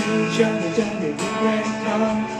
see each other down in the red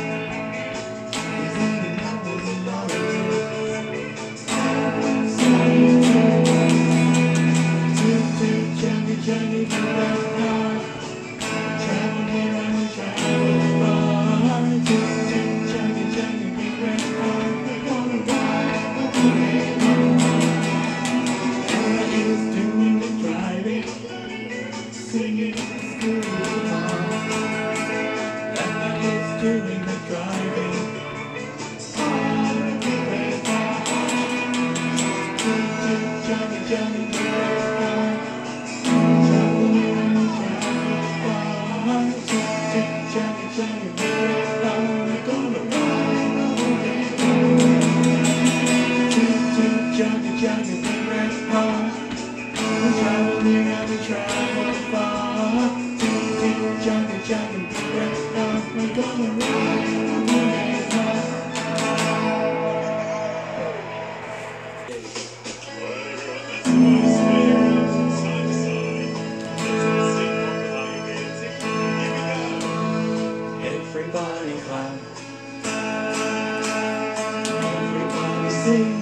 see.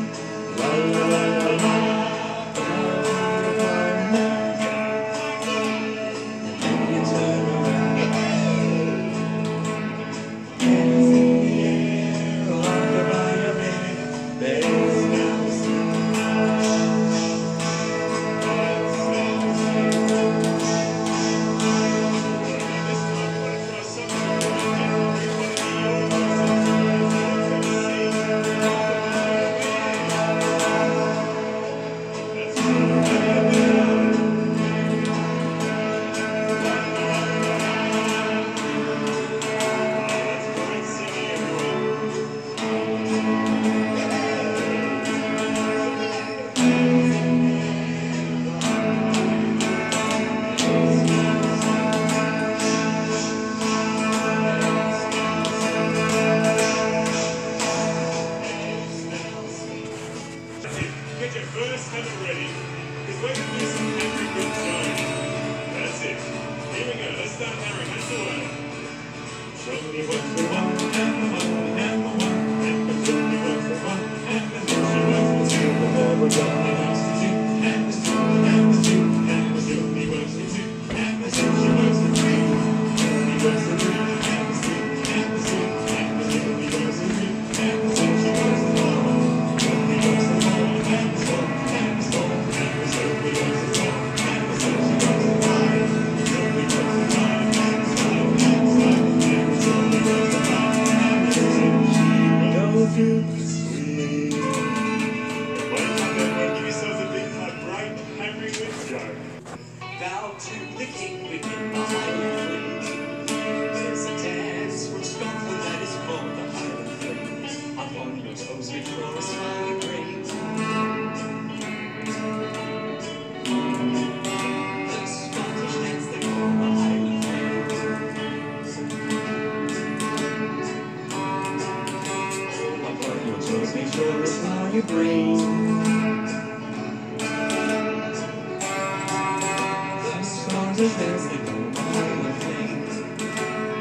always make sure the smile you bring. Just go on.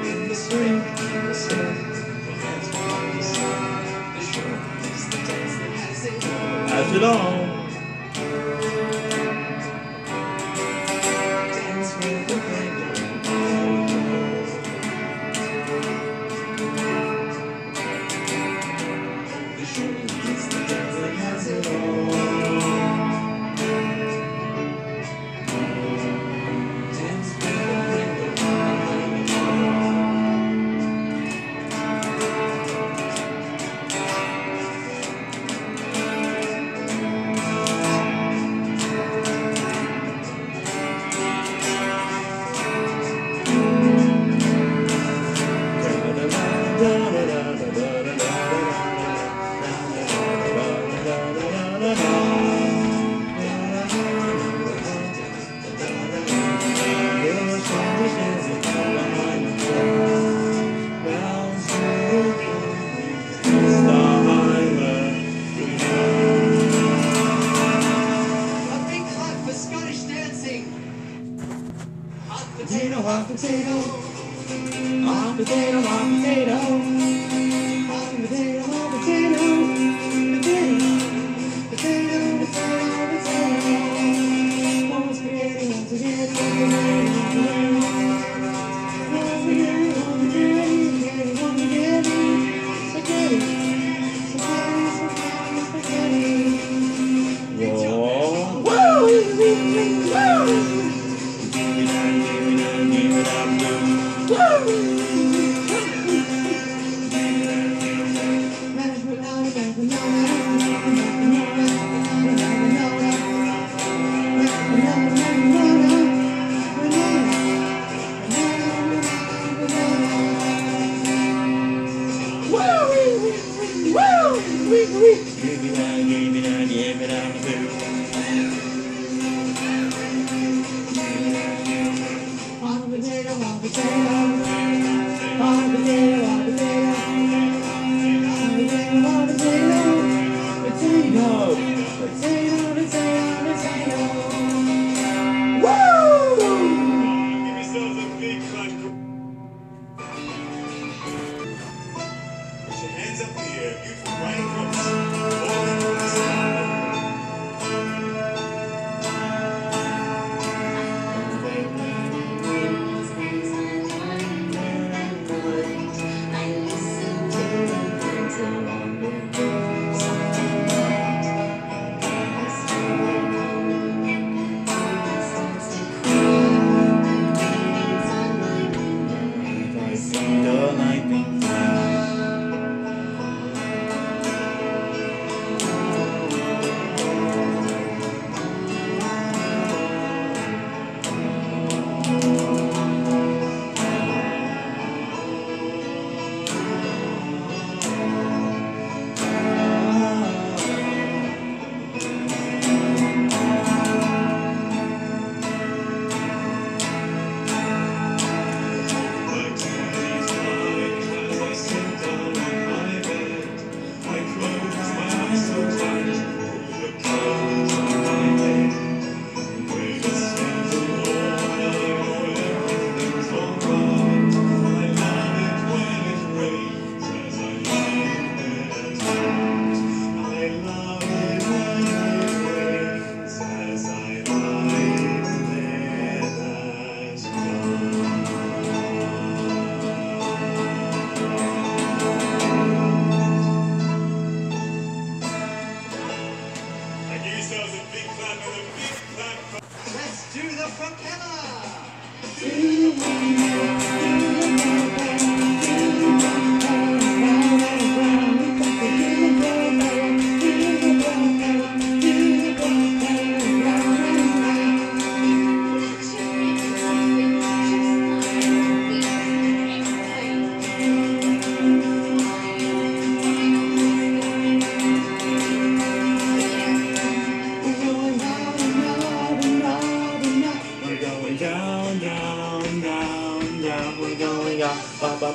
In the spring, in the spring, that's what. The show is the dance that all. Has it all. Say no. Woo! Wee, wee. One potato, one potato, one potato, one potato, one potato, one potato, potato, potato.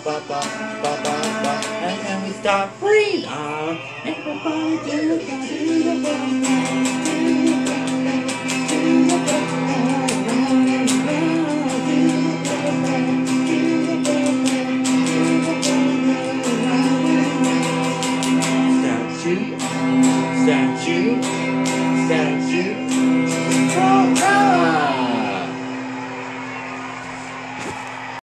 ba ba ba ba ba and then we start freedom. Everybody do it, do it, do it.